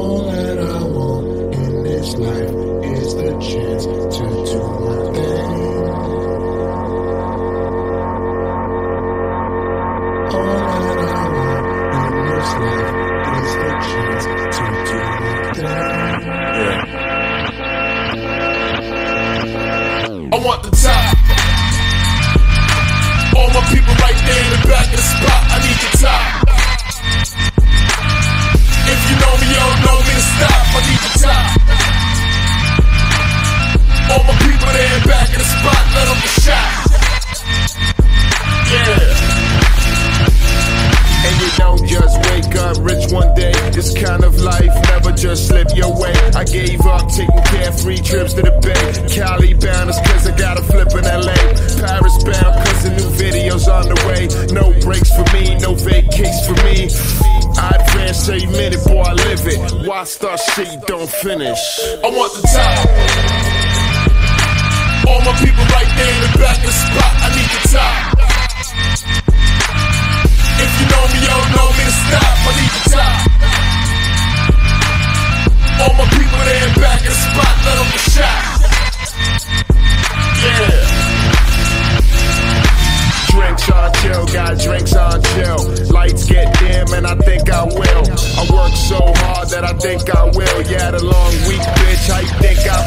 All that I want in this life is the chance to do my thing. All that I want in this life is the chance to do my thing. I want the top. All my people right there in the back of the spot. Don't just wake up rich one day. This kind of life never just slip your way. I gave up taking carefree trips to the bay. Cali bound is cause I got a flip in LA. Paris bound cause the new video's on the way. No breaks for me, no vacates for me. I advance every minute, boy, I live it. Why start shit don't finish? I want the top. Chill, got drinks on chill. Lights get dim, and I think I will. I work so hard that I think I will. Yeah, the long week, bitch, I think I